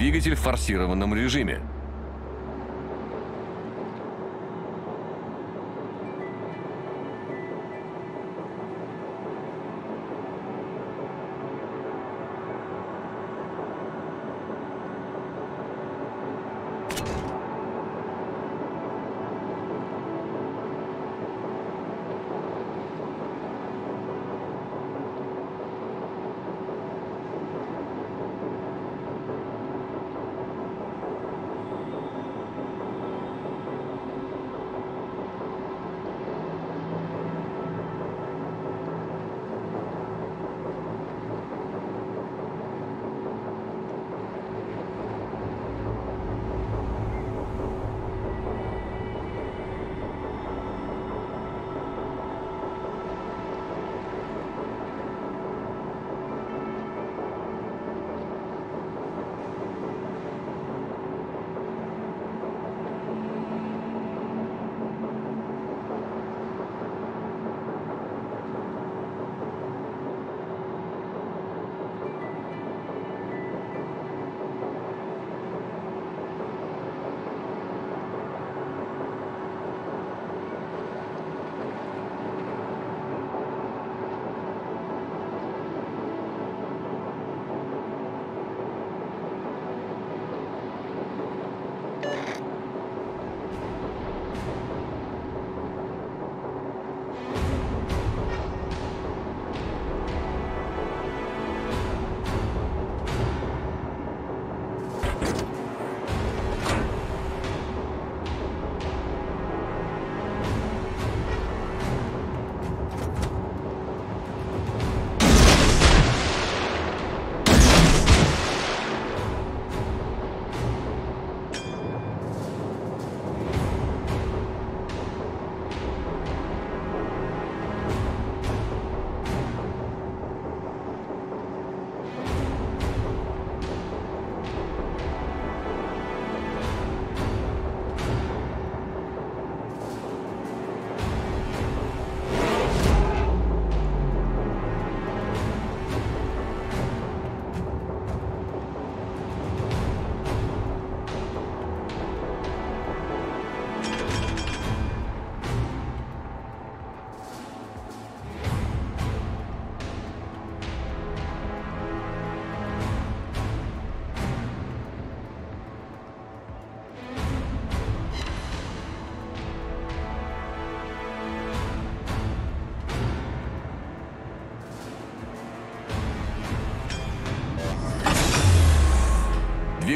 Двигатель в форсированном режиме.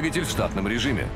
Двигатель в штатном режиме.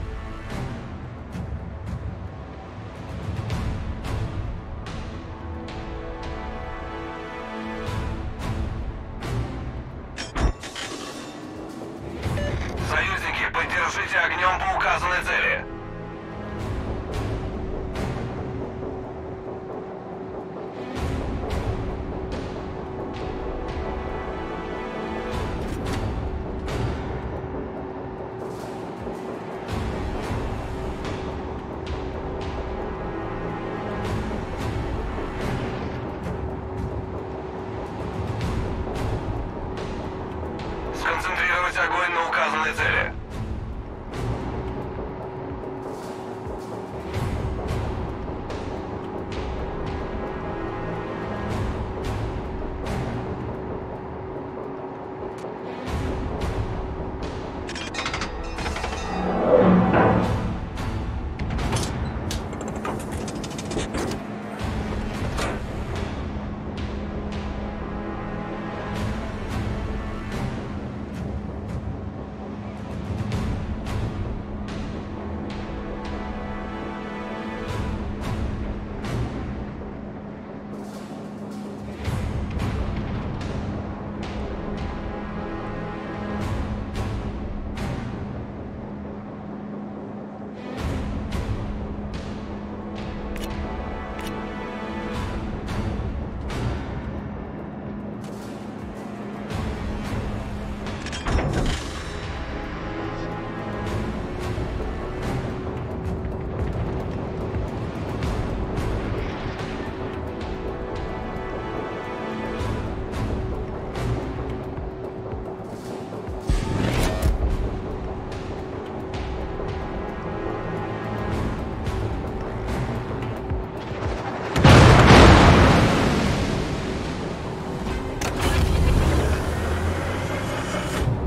atardecer.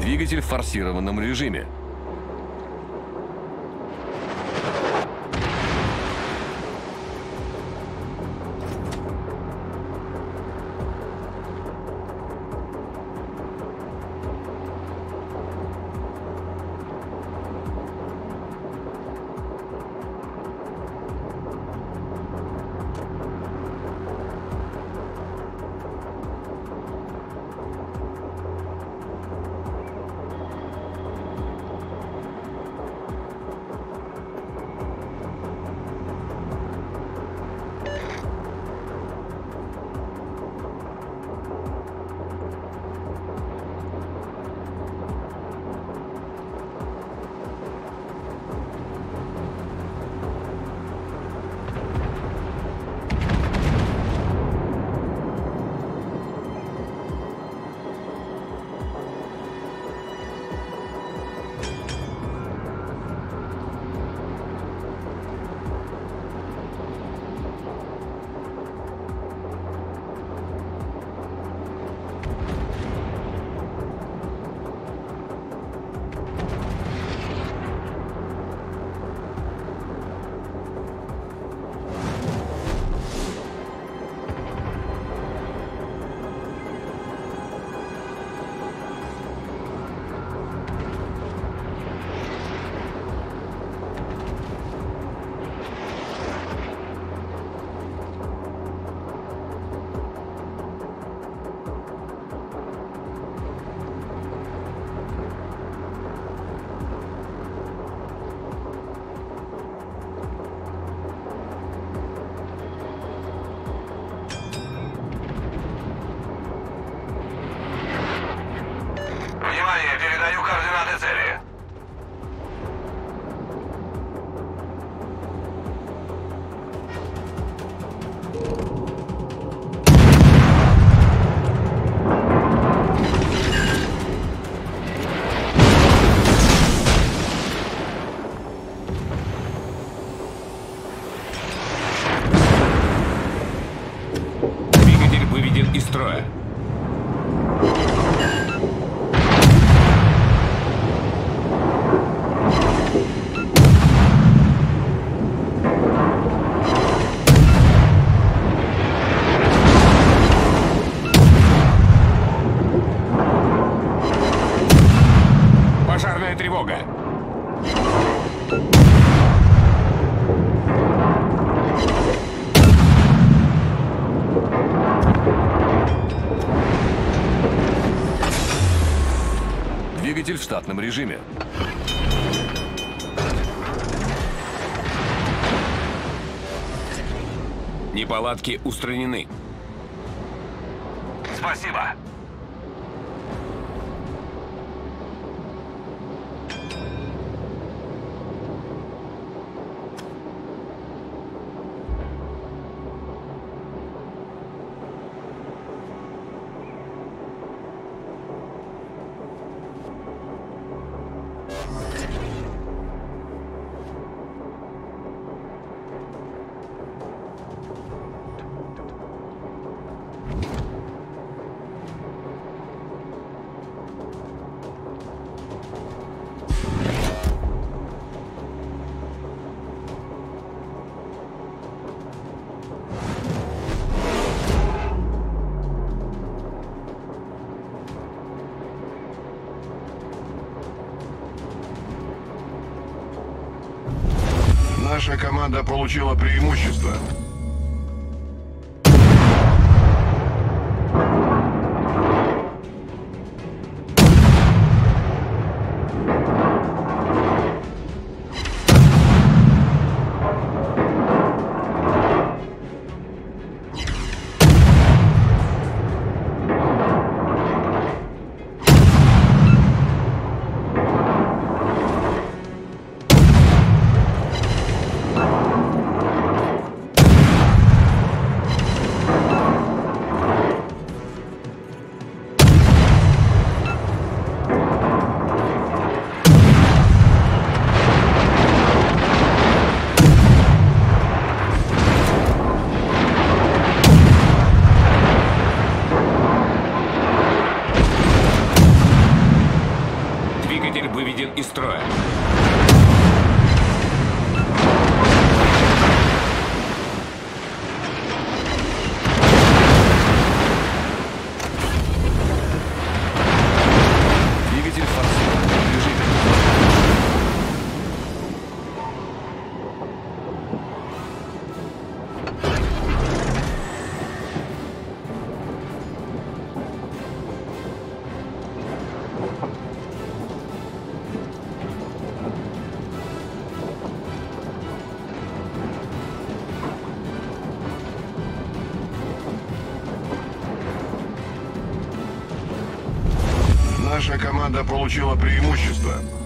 Двигатель в форсированном режиме. Штатном режиме. Неполадки устранены. Спасибо. Наша команда получила преимущество. Команда получила преимущество.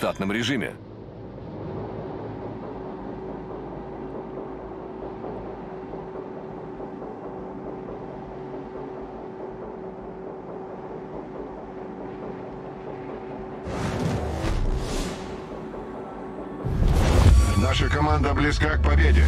Штатном режиме. Наша команда близка к победе.